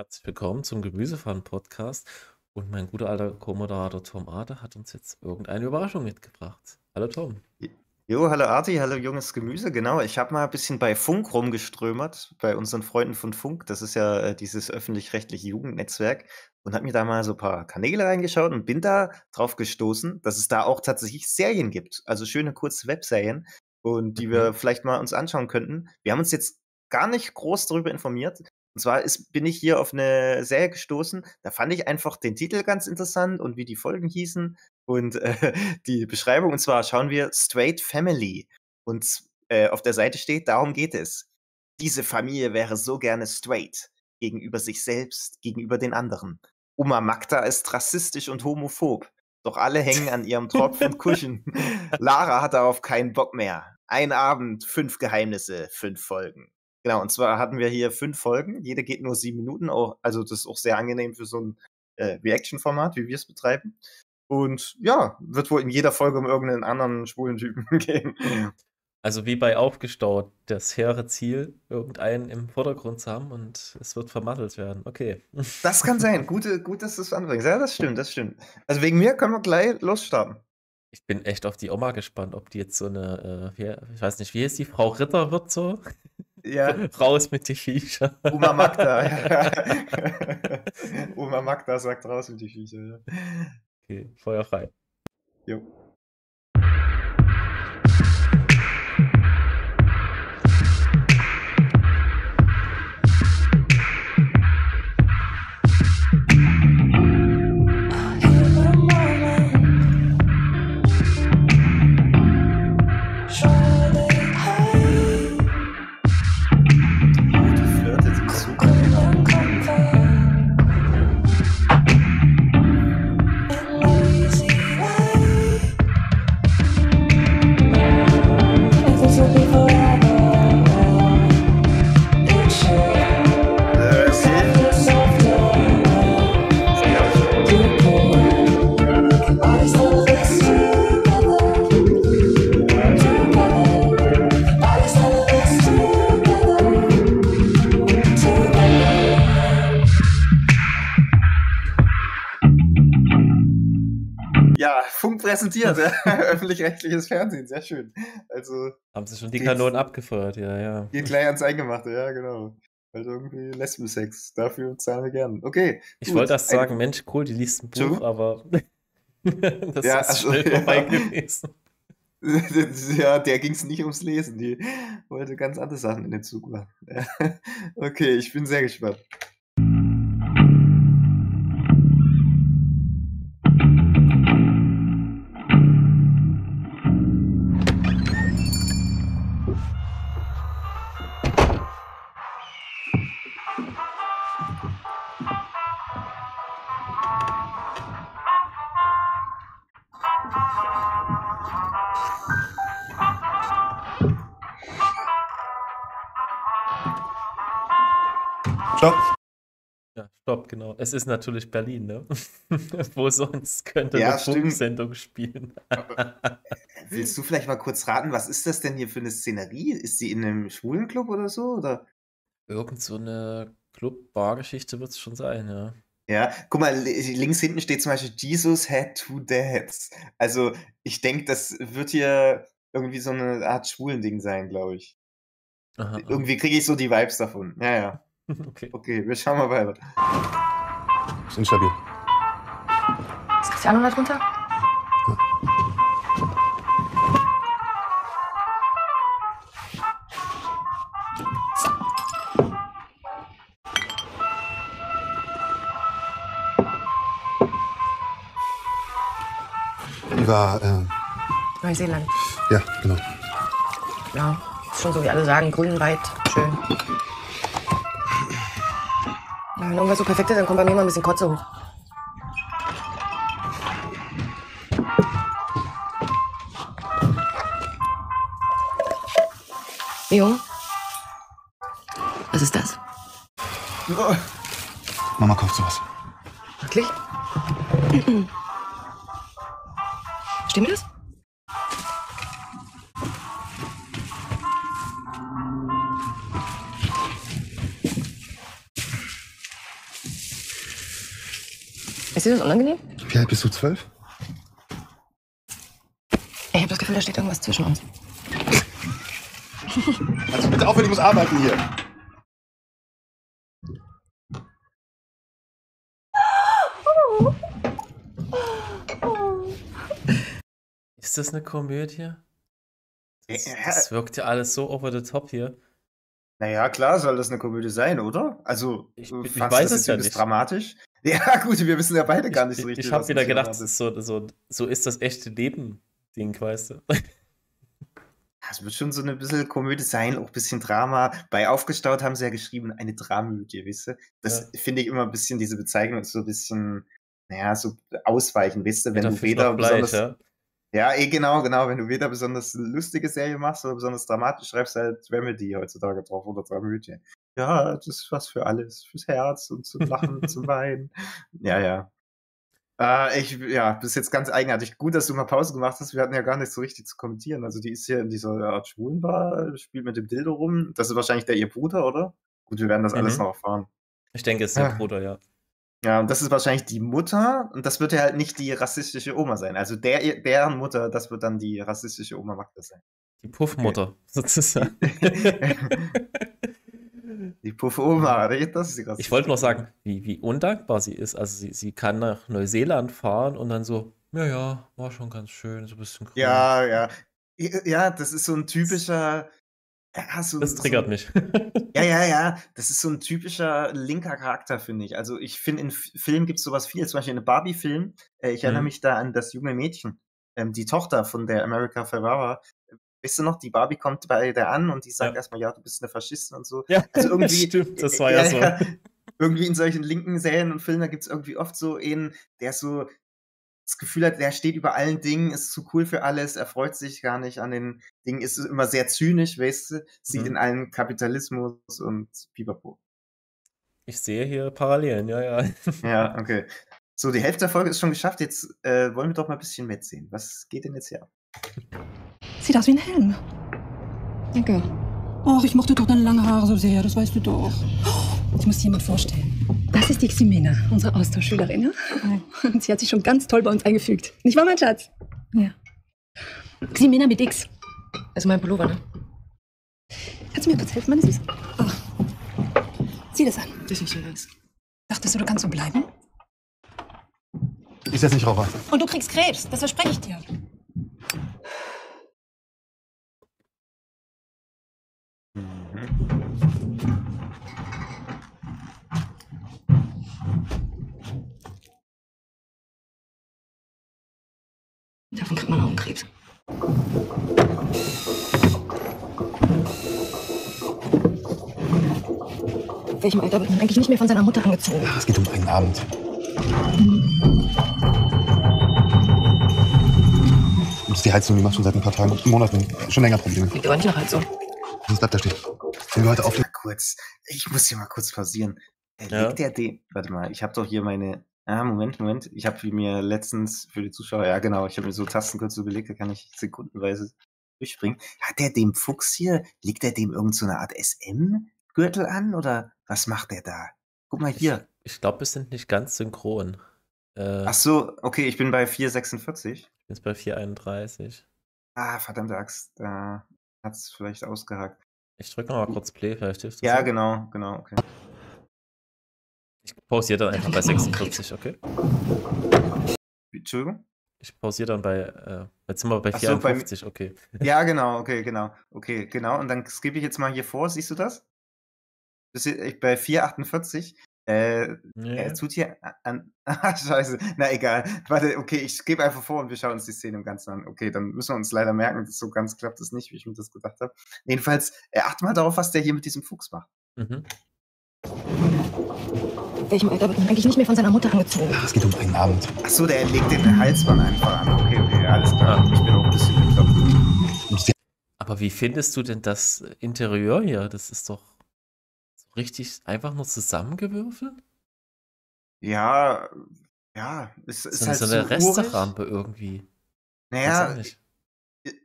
Herzlich willkommen zum Gemüsefan-Podcast. Und mein guter alter Co-Moderator Tom Ade hat uns jetzt irgendeine Überraschung mitgebracht. Hallo Tom. Jo, hallo Arti, hallo junges Gemüse. Genau, ich habe mal ein bisschen bei Funk rumgeströmert, bei unseren Freunden von Funk. Das ist ja äh, dieses öffentlich-rechtliche Jugendnetzwerk. Und habe mir da mal so ein paar Kanäle reingeschaut und bin da drauf gestoßen, dass es da auch tatsächlich Serien gibt. Also schöne kurze Webserien und die wir mhm. vielleicht mal uns anschauen könnten. Wir haben uns jetzt gar nicht groß darüber informiert. Und zwar ist, bin ich hier auf eine Serie gestoßen, da fand ich einfach den Titel ganz interessant und wie die Folgen hießen und äh, die Beschreibung. Und zwar schauen wir Straight Family. Und äh, auf der Seite steht, darum geht es. Diese Familie wäre so gerne straight gegenüber sich selbst, gegenüber den anderen. Oma Magda ist rassistisch und homophob. Doch alle hängen an ihrem Tropf und kuschen. Lara hat darauf keinen Bock mehr. Ein Abend, fünf Geheimnisse, fünf Folgen. Genau, und zwar hatten wir hier fünf Folgen. Jede geht nur sieben Minuten. Auch, also das ist auch sehr angenehm für so ein äh, Reaction-Format, wie wir es betreiben. Und ja, wird wohl in jeder Folge um irgendeinen anderen schwulen Typen gehen. Also wie bei Aufgestaut, das hehre Ziel, irgendeinen im Vordergrund zu haben und es wird vermattelt werden. Okay. Das kann sein. Gute, gut, dass du es anbringst. Ja, das stimmt, das stimmt. Also wegen mir können wir gleich losstarten. Ich bin echt auf die Oma gespannt, ob die jetzt so eine, äh, ich weiß nicht, wie ist die, Frau Ritter wird so? Ja. Raus mit die Viecher. Oma Magda. Oma Magda sagt raus mit die Viecher. Okay, Feuer frei. Jo. Präsentiert. Öffentlich-rechtliches Fernsehen, sehr schön. Also, Haben sie schon die Kanonen abgefeuert, ja, ja. Geht gleich ans Eingemachte, ja, genau. Also irgendwie Lesbensex, dafür zahlen wir gern. Okay. Ich wollte das sagen, Mensch, cool, die liest ein Buch, aber das ja, ist also, schnell vorbei ja. gewesen. ja, der ging es nicht ums Lesen. Die wollte ganz andere Sachen in den Zug machen. okay, ich bin sehr gespannt. Stopp. Ja, stopp, genau. Es ist natürlich Berlin, ne? Wo sonst könnte ja, eine Funksendung spielen? Willst du vielleicht mal kurz raten, was ist das denn hier für eine Szenerie? Ist sie in einem schwulen Club oder so? Oder? Irgend so eine Club-Bar-Geschichte wird es schon sein, ja. Ja, guck mal, links hinten steht zum Beispiel Jesus had two dads. Also, ich denke, das wird hier irgendwie so eine Art schwulen Ding sein, glaube ich. Aha, irgendwie kriege ich so die Vibes davon. Ja, ja. Okay. Okay, wir schauen mal weiter. Ist instabil. Ist Cristiano da drunter? Ja. Die war. Äh, Neuseeland. Ja, genau. Ja, ist schon so wie alle sagen, grün, weit, schön. Wenn irgendwas so perfekt ist, dann kommt bei mir mal ein bisschen Kotze hoch. Jung? Was ist das? Mama kauft sowas. Wirklich? Ist dir das unangenehm? Wie alt bist du? Zwölf? Ich habe das Gefühl, da steht irgendwas zwischen uns. Also bitte aufhören, ich muss arbeiten hier. Ist das eine Komödie? Das, das wirkt ja alles so over the top hier. Naja, klar soll das eine Komödie sein, oder? Also, Ich- ich weiß es ja nicht. dramatisch? Ja, gut, wir wissen ja beide gar nicht so ich richtig. ich habe wieder gedacht, ist so, so, so ist das echte Leben-Ding, weißt du? Es wird schon so eine bisschen Komödie sein, auch ein bisschen Drama. Bei Aufgestaut haben sie ja geschrieben, eine Dramödie, wisst ihr? Das finde ich immer ein bisschen, diese Bezeichnung ist so ein bisschen, naja, so ausweichen, wisst ihr? Wenn Weder du weder besonders, ja. ja, eh genau, genau, wenn du weder besonders lustige Serie machst oder besonders dramatisch, schreibst du halt Remedy heutzutage drauf oder Dramödie. Ja, das ist was für alles, fürs Herz und zum Lachen, zum Weinen. Ja, ja. Äh, ich, ja, das ist jetzt ganz eigenartig. Gut, dass du mal Pause gemacht hast. Wir hatten ja gar nicht so richtig zu kommentieren. Also die ist hier in dieser Art Schwulenbar, spielt mit dem Dildo rum. Das ist wahrscheinlich der ihr Bruder, oder? Gut, wir werden das alles Mhm. noch erfahren. Ich denke, es ist der Ah. Bruder, ja. Ja, und das ist wahrscheinlich die Mutter und das wird ja halt nicht die rassistische Oma sein. Also der, deren Mutter, das wird dann die rassistische Oma Magda sein. Die Puffmutter, sozusagen. Die Puff-Oma, das ist Ich wollte noch sagen, wie, wie undankbar sie ist. Also sie, sie kann nach Neuseeland fahren und dann so, ja, ja, war schon ganz schön, so ein bisschen grün. Ja, ja. Ja, das ist so ein typischer. Ja, so, Das triggert so, mich. Ja, ja, ja. Das ist so ein typischer linker Charakter, finde ich. Also ich finde, in Filmen gibt es sowas viel. Zum Beispiel in einem Barbie-Film. Äh, ich erinnere Mhm. mich da an das junge Mädchen, ähm, die Tochter von der America Ferrara. Weißt du noch, die Barbie kommt bei der an und die sagt Ja. erstmal, ja, du bist eine Faschistin und so. Ja, Also irgendwie, stimmt, das war ja, so. Irgendwie in solchen linken Serien und Filmen, da gibt es irgendwie oft so einen, der so das Gefühl hat, der steht über allen Dingen, ist zu cool für alles, er freut sich gar nicht an den Dingen, ist immer sehr zynisch, weißt du, sieht Mhm. in allen Kapitalismus und Pipapo. Ich sehe hier Parallelen, ja, ja. Ja, okay. So, die Hälfte der Folge ist schon geschafft. Jetzt äh, wollen wir doch mal ein bisschen mitsehen. Was geht denn jetzt hier ab? Sieht aus wie ein Helm. Danke. Och, ich mochte doch deine langen Haare so sehr, das weißt du doch. Ich muss dir jemand vorstellen. Das ist die Ximena, unsere Austauschschülerin. Ja? Und sie hat sich schon ganz toll bei uns eingefügt. Nicht wahr, mein Schatz? Ja. Ximena mit X. Ist mein Pullover, ne? Kannst du mir kurz helfen, meine Süße? Oh. Zieh das an. Das ist nicht so. Dachtest du, du kannst so bleiben? Ich setze nicht Raucher. Und du kriegst Krebs, das verspreche ich dir. Davon kriegt man Augenkrebs. In welchem Alter wird man eigentlich nicht mehr von seiner Mutter angezogen? Es geht um einen Abend. Und die Heizung, die macht schon seit ein paar Tagen, Monaten, schon länger Probleme. Liegt aber nicht nach halt so. Sonst bleibt da stehen. Wenn wir heute auf kurz. Ich muss hier mal kurz pausieren. Ja. Legt der den. Warte mal, ich habe doch hier meine. Ah, Moment, Moment. Ich habe mir letztens für die Zuschauer, ja genau, ich habe mir so Tasten kurz überlegt, da kann ich sekundenweise durchspringen. Hat der dem Fuchs hier, legt er dem irgend so eine Art SM-Gürtel an oder was macht der da? Guck mal hier. Ich, ich glaube, wir sind nicht ganz synchron. Äh, Ach so, okay, ich bin bei 446. ich bin jetzt bei 431. Ah, verdammte Axt, da hat's vielleicht ausgehakt. Ich drücke mal kurz Play, vielleicht hilft das. Ja, genau, genau, okay. Ich pausiere dann einfach bei 46, okay? Entschuldigung? Ich pausiere dann bei, äh, jetzt sind wir bei Ach so, bei 54, okay. Ja, genau, okay, genau. Okay, genau. Und dann skippe ich jetzt mal hier vor, siehst du das? Das ist ich bei 448. Äh, Nee. er tut hier an. Ah, scheiße. Na egal. Warte, okay, ich gebe einfach vor und wir schauen uns die Szene im Ganzen an. Okay, dann müssen wir uns leider merken, dass so ganz klappt das nicht, wie ich mir das gedacht habe. Jedenfalls, äh, achte mal darauf, was der hier mit diesem Fuchs macht. Mhm. In welchem Alter wird man eigentlich nicht mehr von seiner Mutter angezogen? Es geht um einen Abend. Ach so, der legt den Halsband einfach an. Okay, okay, alles klar. Ah. Ich bin auch ein bisschen die Aber wie findest du denn das Interieur hier? Das ist doch richtig einfach nur zusammengewürfelt? Ja, ja, es ist So, halt so so eine urig. Restaurantrampe irgendwie. Naja, nicht.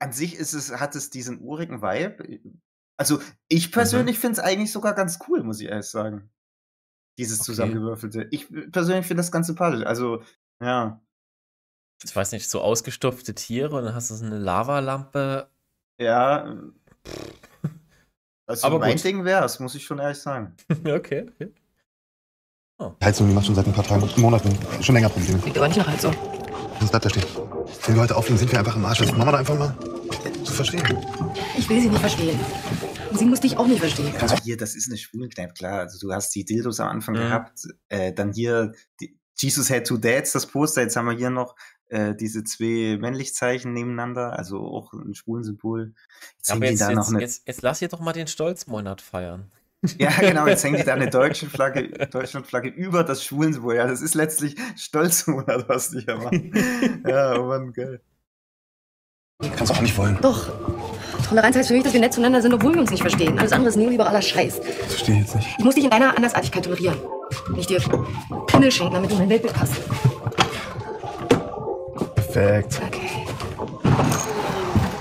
an sich ist es, hat es diesen urigen Vibe. Also Mhm. ich persönlich finde es eigentlich sogar ganz cool, muss ich ehrlich sagen. Dieses okay. zusammengewürfelte. Ich persönlich finde das ganz sympathisch. Also, ja. Ich weiß nicht, so ausgestopfte Tiere und dann hast du so eine Lavalampe. Ja. Also Aber mein gut. Ding wäre es, muss ich schon ehrlich sagen. okay, okay. Oh. Die Heizung, die macht schon seit ein paar Tagen, Monaten, schon länger Probleme. Liegt aber nicht nach Heizung. Das bleibt da stehen. Wenn wir heute auflegen, sind wir einfach im Arsch. Das machen wir da einfach mal zu verstehen. Ich will sie nicht verstehen. Sie muss dich auch nicht verstehen. Also hier, das ist eine Schwulenkneipe, klar. Also du hast die Dildos am Anfang mhm. gehabt. Äh, dann hier die, Jesus had two dads, das Poster. Jetzt haben wir hier noch äh, diese zwei Männlichzeichen nebeneinander, also auch ein Schwulensymbol. Jetzt, Aber jetzt, jetzt, eine... jetzt, jetzt lass ihr doch mal den Stolzmonat feiern. Ja, genau, jetzt hängen die da eine deutsche Flagge, Deutschlandflagge über das Schwulensymbol. Ja, das ist letztlich Stolzmonat, was die hier machen. ja, oh Mann, geil. Kannst du auch nicht wollen. Doch. Toleranz heißt für mich, dass wir nett zueinander sind, obwohl wir uns nicht verstehen. Alles andere ist neoliberaler Scheiß. Das verstehe ich jetzt nicht. Ich muss dich in deiner Andersartigkeit tolerieren. Nicht dir Pimmel schenken, damit du in mein Weltbild passt. Perfekt. Okay.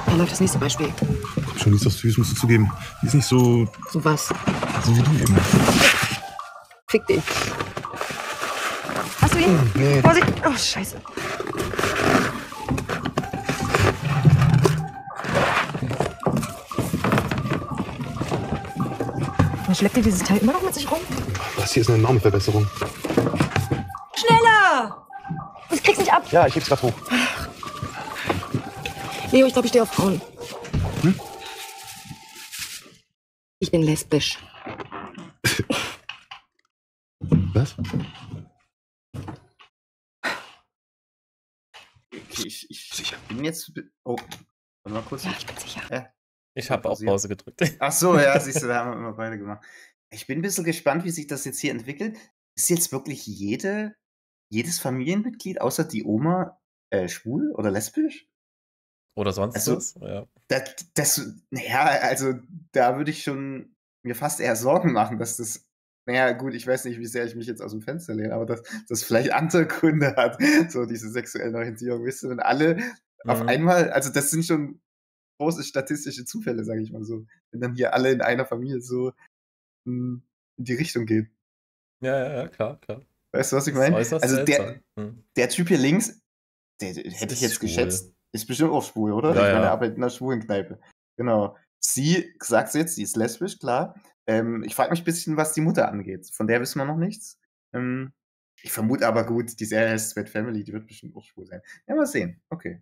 Dann läuft das nächste Beispiel. Komm schon, ist doch süß, musst du zugeben. Die ist nicht so. So was? So wie du eben. Fick dich. Hast du ihn? Hm, nee. Vorsicht! Oh, Scheiße. Man schleppt dir dieses Teil immer noch mit sich rum? Das hier ist eine enorme Verbesserung. Schneller! Ich krieg's nicht ab. Ja, ich heb's grad hoch. Leo, ich glaube, ich stehe auf Frauen. Hm? Ich bin lesbisch. Was? Okay, ich, ich sicher. bin jetzt. Oh, warte mal kurz. Ja, ich bin sicher. Ja. Ich habe auch Pause gedrückt. Ach so, ja, siehst du, da haben wir immer beide gemacht. Ich bin ein bisschen gespannt, wie sich das jetzt hier entwickelt. Ist jetzt wirklich jede, jedes Familienmitglied außer die Oma äh, schwul oder lesbisch? Oder sonst also, was? Ja. Das, das, naja, also da würde ich schon mir fast eher Sorgen machen, dass das, naja, gut, ich weiß nicht, wie sehr ich mich jetzt aus dem Fenster lehne, aber dass das vielleicht andere Gründe hat, so diese sexuelle Orientierung, wisst ihr, wenn alle mhm. auf einmal, also das sind schon große statistische Zufälle, sage ich mal so. Wenn dann hier alle in einer Familie so in die Richtung gehen. Ja, ja, ja, klar, klar. Weißt du, was ich meine? Also der, hm. der Typ hier links, der, hätte ich jetzt schwul. geschätzt, ist bestimmt auch schwul, oder? Ja, ich meine, er arbeitet in einer schwulen Kneipe. Genau. Sie sagt jetzt, sie ist lesbisch, klar. Ähm, ich frage mich ein bisschen, was die Mutter angeht. Von der wissen wir noch nichts. Ähm, ich vermute aber gut, die Serie heißt Sweat Family, die wird bestimmt auch schwul sein. Ja, mal sehen. Okay.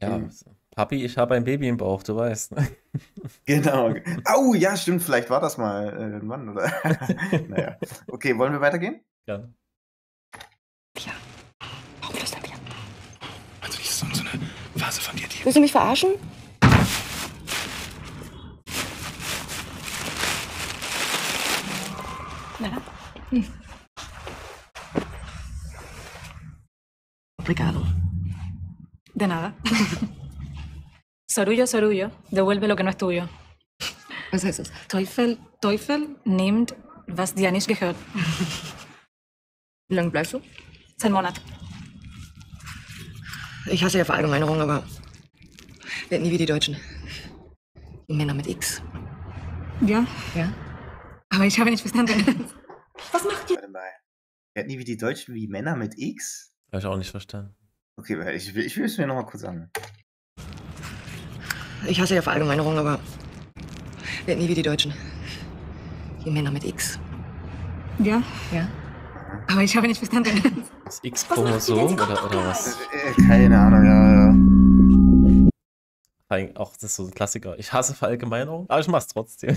Ja, mhm. Papi, ich habe ein Baby im Bauch, du weißt. Ne? Genau. Au, ja, stimmt, vielleicht war das mal äh, ein Mann, oder? naja. Okay, wollen wir weitergehen? Ja. Tja, warum flüstern wir? Also, das ist so, so eine Vase von dir, die. Willst du mich verarschen? Na? Hm. Obrigado. De nada. Sorullo, Sorullo, devuelve lo que no es tuyo. Was heißt das? Teufel, Teufel nimmt, was dir nicht gehört. Wie lange bleibst du? Zehn Monate. Ich hasse ja Verallgemeinerung, aber werden nie wie die Deutschen. Die Männer mit X. Ja? Ja. Aber ich habe nicht verstanden. Was macht ihr? Warte mal. Werden nie wie die Deutschen wie Männer mit X? Habe ich auch nicht verstanden. Okay, ich will, ich will es mir nochmal kurz an. Ich hasse ja Verallgemeinerung, aber werden nie wie die Deutschen. Die Männer mit X. Ja? Ja. Aber ich habe nicht verstanden. Das X-Chromosom oder, oder was? Äh, keine Ahnung, ja, ja. Auch das ist so ein Klassiker. Ich hasse Verallgemeinerung, aber ich mach's trotzdem.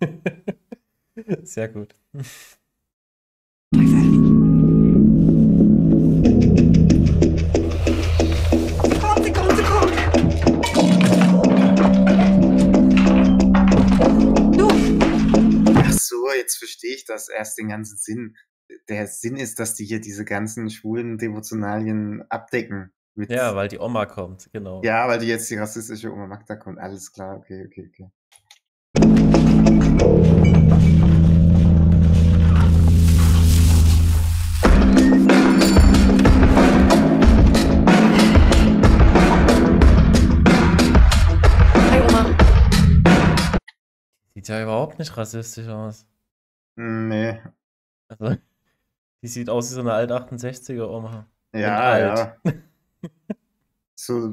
Sehr gut. Teufel. jetzt verstehe ich das erst den ganzen Sinn. Der Sinn ist, dass die hier diese ganzen schwulen Devotionalien abdecken. Ja, weil die Oma kommt, genau. Ja, weil die jetzt die rassistische Oma Magda kommt. Alles klar, okay, okay, okay. Hi, Oma. Sieht ja überhaupt nicht rassistisch aus. Nee. Also Die sieht aus wie so eine alte 68er-Oma. Ja, ja. so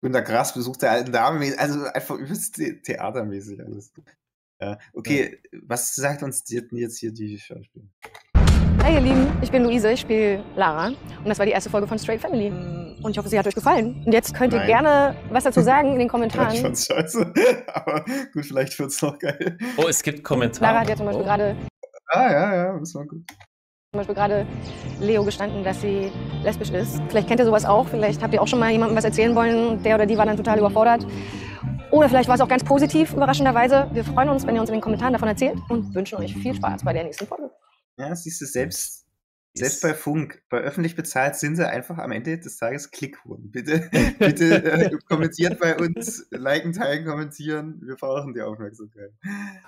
Günter Grass besucht der alten Dame, also einfach übelst theatermäßig alles. Ja, okay, ja. was sagt uns jetzt hier die Schauspielerin? Hi ihr Lieben, ich bin Luise, ich spiele Lara und das war die erste Folge von Straight Family und ich hoffe, sie hat euch gefallen. Und jetzt könnt ihr Nein. gerne was dazu sagen in den Kommentaren. ich fand's scheiße, aber gut, vielleicht wird's noch geil. Oh, es gibt Kommentare. Lara hat ja zum Beispiel oh. gerade Ah, ja, ja, das war gut. Zum Beispiel gerade Leo gestanden, dass sie lesbisch ist. Vielleicht kennt ihr sowas auch. Vielleicht habt ihr auch schon mal jemandem was erzählen wollen. Der oder die war dann total überfordert. Oder vielleicht war es auch ganz positiv, überraschenderweise. Wir freuen uns, wenn ihr uns in den Kommentaren davon erzählt und wünschen euch viel Spaß bei der nächsten Folge. Ja, siehst du, selbst selbst bei Funk, bei öffentlich bezahlt sind sie einfach am Ende des Tages Klickhuren. Bitte, bitte äh, kommentiert bei uns, liken, teilen, kommentieren. Wir brauchen die Aufmerksamkeit.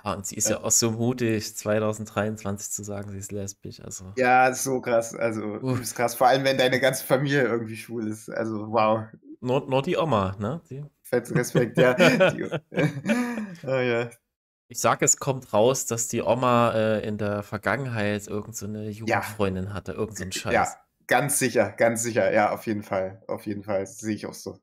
Ah, und sie ist ja. ja. auch so mutig, 2023 zu sagen, sie ist lesbisch. Also. Ja, so krass. Also, Uff. ist krass. Vor allem, wenn deine ganze Familie irgendwie schwul ist. Also, wow. Nur, nur die Oma, ne? Die. Fetten Respekt, ja. die, oh, ja. Ich sage, es kommt raus, dass die Oma äh, in der Vergangenheit irgendeine so Jugendfreundin ja. hatte, irgendeinen so Scheiß. Ja, ganz sicher, ganz sicher. Ja, auf jeden Fall. Auf jeden Fall. Sehe ich auch so.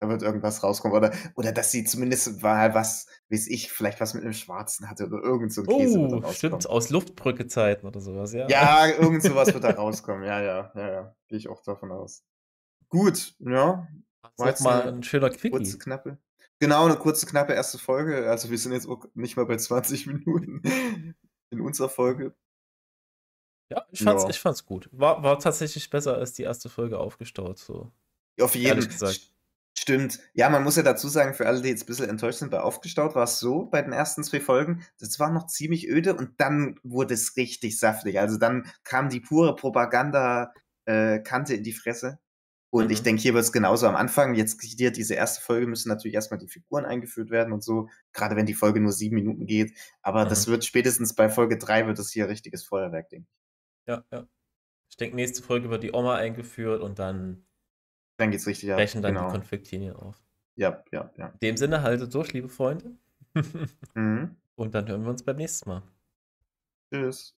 Da wird irgendwas rauskommen. Oder, oder dass sie zumindest mal was, weiß ich, vielleicht was mit einem Schwarzen hatte oder irgend so ein Käse. Oh, stimmt, aus Luftbrücke-Zeiten oder sowas, ja. Ja, irgend sowas wird da rauskommen. Ja, ja, ja, ja. Gehe ich auch davon aus. Gut, ja. War jetzt mal ein schöner Quickie. Kurze, knappe. Genau, eine kurze, knappe erste Folge. Also wir sind jetzt auch nicht mal bei 20 Minuten in unserer Folge. Ja, ich fand's, ja. ich fand's gut. War, war tatsächlich besser als die erste Folge aufgestaut. So. Auf jeden Fall. Stimmt. Ja, man muss ja dazu sagen, für alle, die jetzt ein bisschen enttäuscht sind, bei Aufgestaut war es so, bei den ersten zwei Folgen, das war noch ziemlich öde und dann wurde es richtig saftig. Also dann kam die pure Propaganda-Kante äh, in die Fresse. Und mhm. ich denke, hier wird es genauso am Anfang. Jetzt hier diese erste Folge müssen natürlich erstmal die Figuren eingeführt werden und so, gerade wenn die Folge nur sieben Minuten geht. Aber mhm. das wird spätestens bei Folge drei wird es hier richtiges Feuerwerk, denke ich. Ja, ja. Ich denke, nächste Folge wird die Oma eingeführt und dann, dann geht's richtig ab. brechen dann genau. die Konfliktlinien auf. Ja, ja, ja. In dem Sinne, haltet durch, liebe Freunde. mhm. Und dann hören wir uns beim nächsten Mal. Tschüss.